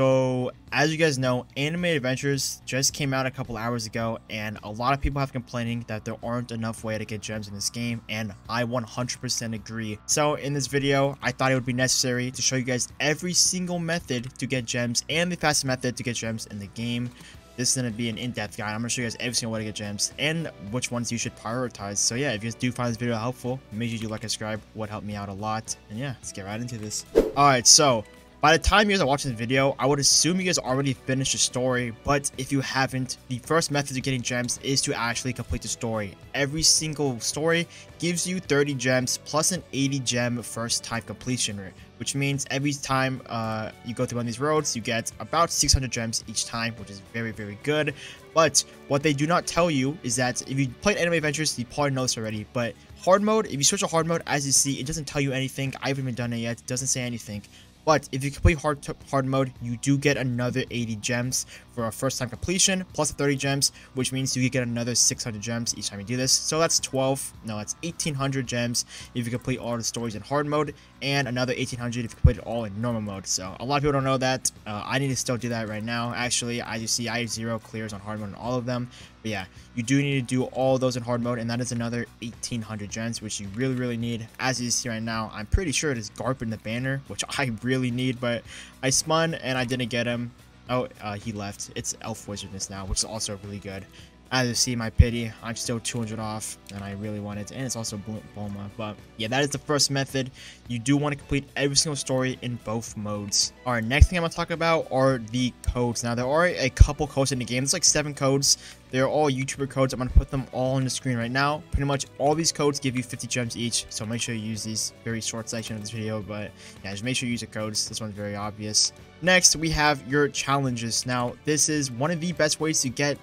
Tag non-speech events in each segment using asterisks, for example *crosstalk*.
So, as you guys know, Anime Adventures just came out a couple hours ago, and a lot of people have complaining that there aren't enough way to get gems in this game, and I 100% agree. So, in this video, I thought it would be necessary to show you guys every single method to get gems and the fastest method to get gems in the game. This is going to be an in-depth guide. I'm going to show you guys every single way to get gems and which ones you should prioritize. So yeah, if you guys do find this video helpful, make sure you like and subscribe. Would help me out a lot. And yeah, let's get right into this. Alright, so by the time you guys are watching this video, I would assume you guys already finished the story, but if you haven't, the first method of getting gems is to actually complete the story. Every single story gives you 30 gems plus an 80 gem first time completion rate, which means every time uh, you go through one of these roads, you get about 600 gems each time, which is very, very good. But what they do not tell you is that if you played Anime Adventures, you probably know this already, but hard mode, if you switch to hard mode, as you see, it doesn't tell you anything. I haven't even done it yet. It doesn't say anything. But if you complete hard hard mode, you do get another 80 gems for a first time completion, plus 30 gems, which means you get another 600 gems each time you do this. So that's 12, no, that's 1800 gems if you complete all the stories in hard mode, and another 1800 if you complete it all in normal mode. So a lot of people don't know that. Uh, I need to still do that right now. Actually, I you see, I have zero clears on hard mode on all of them. But yeah, you do need to do all those in hard mode, and that is another 1800 gems, which you really, really need. As you see right now, I'm pretty sure it is Garp in the banner, which *laughs* I really need, but I spun and I didn't get him. Oh, uh, he left. It's Elf Wizardness now, which is also really good. As you see, my pity, I'm still 200 off, and I really want it. And it's also Bulma. But yeah, that is the first method. You do want to complete every single story in both modes. Alright, next thing I'm going to talk about are the codes. Now, there are a couple codes in the game. There's like seven codes. They're all YouTuber codes. I'm going to put them all on the screen right now. Pretty much all these codes give you 50 gems each. So make sure you use these very short section of this video. But yeah, just make sure you use the codes. This one's very obvious. Next, we have your challenges. Now, this is one of the best ways to get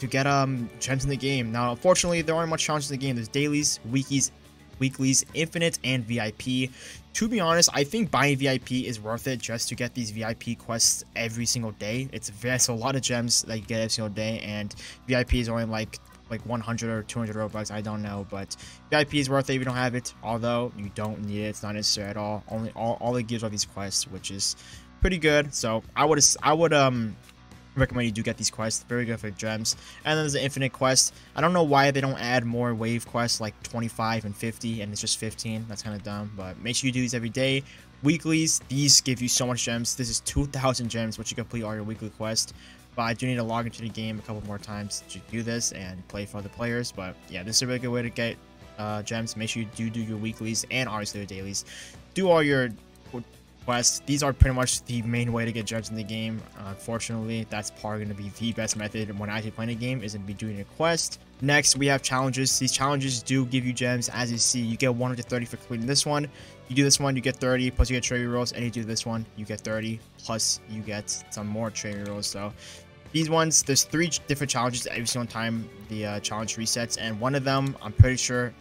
to get um gems in the game. Now, unfortunately, there aren't much challenges in the game. There's dailies, weekies, weeklies, infinite, and VIP. To be honest, I think buying VIP is worth it just to get these VIP quests every single day. It's, it's a lot of gems that you get every single day, and VIP is only like like 100 or 200 robux i don't know but vip is worth it if you don't have it although you don't need it it's not necessary at all only all, all it gives are these quests which is pretty good so i would i would um recommend you do get these quests. Very good for gems. And then there's an infinite quest. I don't know why they don't add more wave quests like 25 and 50 and it's just 15. That's kind of dumb, but make sure you do these every day. Weeklies, these give you so much gems. This is 2,000 gems, which you complete all your weekly quest. But I do need to log into the game a couple more times to do this and play for other players. But yeah, this is a really good way to get uh, gems. Make sure you do do your weeklies and obviously your dailies. Do all your quests. These are pretty much the main way to get gems in the game. Unfortunately, that's probably going to be the best method when actually playing a game is to be doing a quest. Next, we have challenges. These challenges do give you gems. As you see, you get 130 for completing this one. You do this one, you get 30, plus you get trait rolls, and you do this one, you get 30, plus you get some more trait rolls. So these ones, there's three different challenges every single time the uh, challenge resets, and one of them, I'm pretty sure,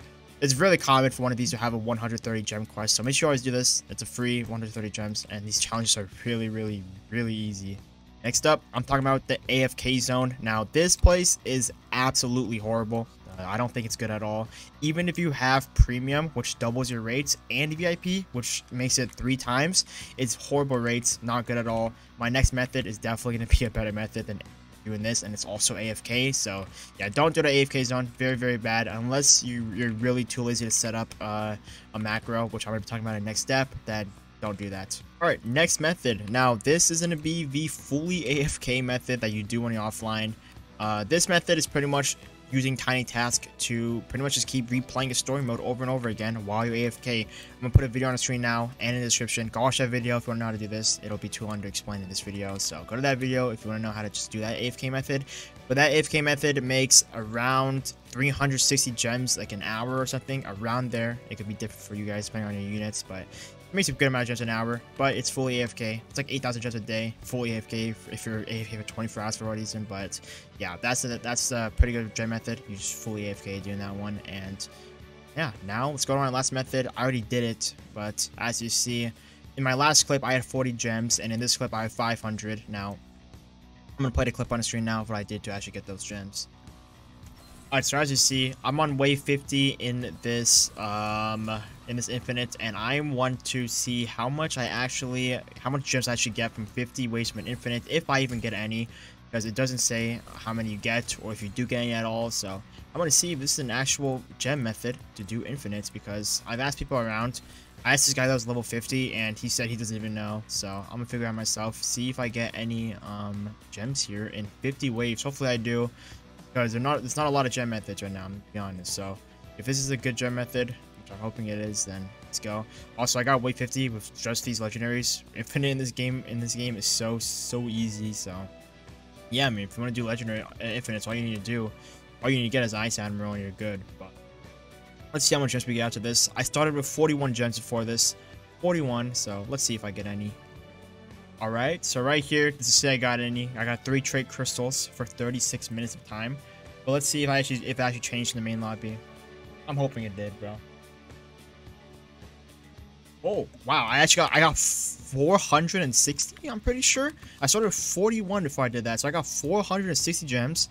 it's really common for one of these to have a 130 gem quest, so make sure you always do this. It's a free 130 gems, and these challenges are really, really, really easy. Next up, I'm talking about the AFK zone. Now, this place is absolutely horrible. Uh, I don't think it's good at all. Even if you have premium, which doubles your rates, and VIP, which makes it three times, it's horrible rates, not good at all. My next method is definitely going to be a better method than doing this and it's also AFK so yeah don't do the AFK zone. Very very bad unless you, you're really too lazy to set up uh, a macro which I'm going to be talking about in the next step then don't do that. All right next method. Now this is going to be the fully AFK method that you do when you're offline. Uh, this method is pretty much using Tiny Task to pretty much just keep replaying a story mode over and over again while you're AFK. I'm to put a video on the screen now and in the description. Go watch that video if you want to know how to do this. It'll be too long to explain in this video. So go to that video if you want to know how to just do that AFK method. But that AFK method makes around 360 gems like an hour or something around there. It could be different for you guys depending on your units, but it makes a good amount of gems an hour, but it's fully AFK. It's like 8,000 gems a day, fully AFK if you're AFK for 24 hours for what reason. But yeah, that's a, that's a pretty good gem method. You just fully AFK doing that one. And yeah, now let's go to our last method. I already did it, but as you see, in my last clip, I had 40 gems, and in this clip, I have 500. Now, I'm to play the clip on the screen now of what I did to actually get those gems. Alright, so as you see, I'm on wave 50 in this um in this infinite, and I want to see how much I actually how much gems I should get from 50 waves from an infinite, if I even get any, because it doesn't say how many you get or if you do get any at all. So I want to see if this is an actual gem method to do infinites because I've asked people around. I asked this guy that was level 50 and he said he doesn't even know. So I'm gonna figure out myself, see if I get any um gems here in 50 waves. Hopefully I do because they're not there's not a lot of gem methods right now I'm be honest so if this is a good gem method which i'm hoping it is then let's go also i got wave 50 with just these legendaries infinite in this game in this game is so so easy so yeah i mean if you want to do legendary uh, infinite all you need to do all you need to get is ice admiral and you're good but let's see how much gems we get after this i started with 41 gems before this 41 so let's see if i get any all right, so right here, is say I got any. I got three trait crystals for 36 minutes of time. But let's see if I actually if it actually changed in the main lobby. I'm hoping it did, bro. Oh wow, I actually got I got 460. I'm pretty sure I started with 41 before I did that, so I got 460 gems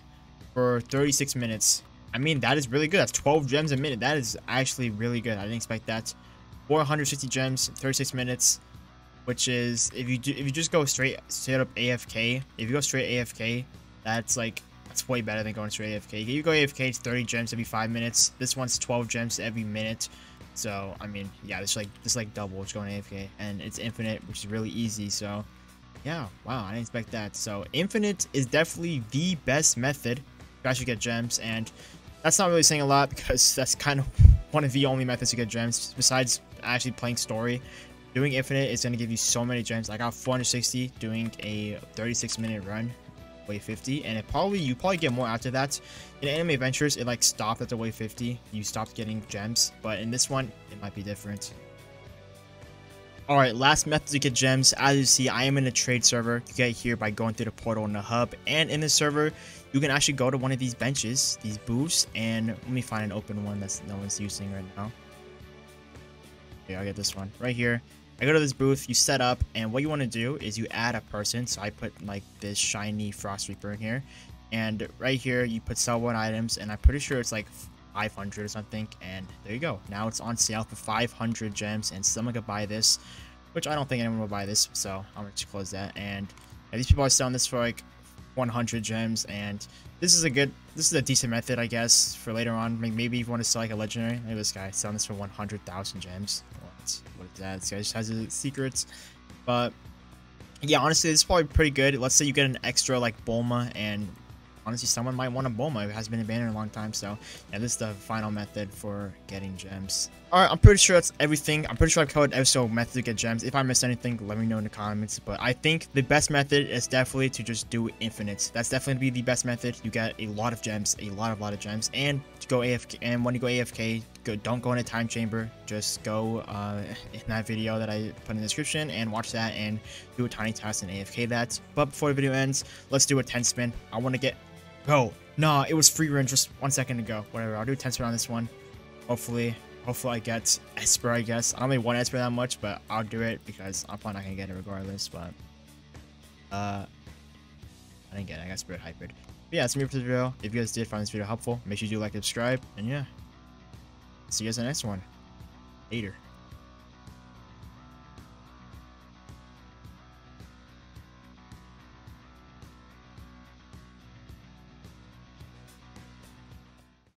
for 36 minutes. I mean that is really good. That's 12 gems a minute. That is actually really good. I didn't expect that. 460 gems, 36 minutes which is if you do if you just go straight straight up AFK, if you go straight AFK, that's like that's way better than going straight AFK. If you go AFK, it's 30 gems every five minutes. This one's 12 gems every minute. So I mean, yeah, it's like it's like double. It's going AFK, and it's infinite, which is really easy. So yeah, wow, I didn't expect that. So infinite is definitely the best method to actually get gems, and that's not really saying a lot because *laughs* that's kind of one of the only methods to get gems besides actually playing story doing infinite is going to give you so many gems. I got 460 doing a 36 minute run, way 50, and it probably you probably get more after that. In Anime Adventures, it like stopped at the way 50. You stopped getting gems, but in this one, it might be different. Alright, last method to get gems. As you see, I am in a trade server. You get here by going through the portal in the hub. And in the server, you can actually go to one of these benches, these booths, and let me find an open one that no one's using right now. Okay, I'll get this one right here. I go to this booth, you set up, and what you want to do is you add a person. So I put like this shiny Frost Reaper in here. And right here, you put sell one items, and I'm pretty sure it's like 500 or something. And there you go. Now it's on sale for 500 gems, and someone could buy this, which I don't think anyone will buy this. So I'm going to close that. And yeah, these people are selling this for like 100 gems, and this is a good, this is a decent method, I guess, for later on. Maybe you want to sell like a legendary. Maybe this guy selling this for 100,000 gems What, what is that? This guy just has his secrets. But yeah, honestly, this is probably pretty good. Let's say you get an extra like Bulma and honestly, someone might want a Bulma. It has been abandoned a long time. So yeah, this is the final method for getting gems. All right, I'm pretty sure that's everything. I'm pretty sure I've covered every single method to get gems. If I missed anything, let me know in the comments. But I think the best method is definitely to just do infinite. That's definitely be the best method. You get a lot of gems, a lot of lot of gems, and to go AFK. And when you go AFK, go don't go in a time chamber. Just go uh, in that video that I put in the description and watch that and do a tiny task and AFK that. But before the video ends, let's do a 10 spin. I want to get Go. Nah, it was free run just one second ago. Whatever, I'll do a 10 spin on this one. Hopefully, hopefully I get Esper, I guess. I don't really want Esper that much, but I'll do it because I'm probably not going to get it regardless, but... Uh... I didn't get it. I got Spirit Hybrid. But yeah, that's me for this video. If you guys did find this video helpful, make sure you do like and subscribe. And yeah, see you guys in the next one. Later.